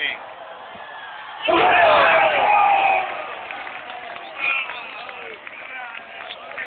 Inc.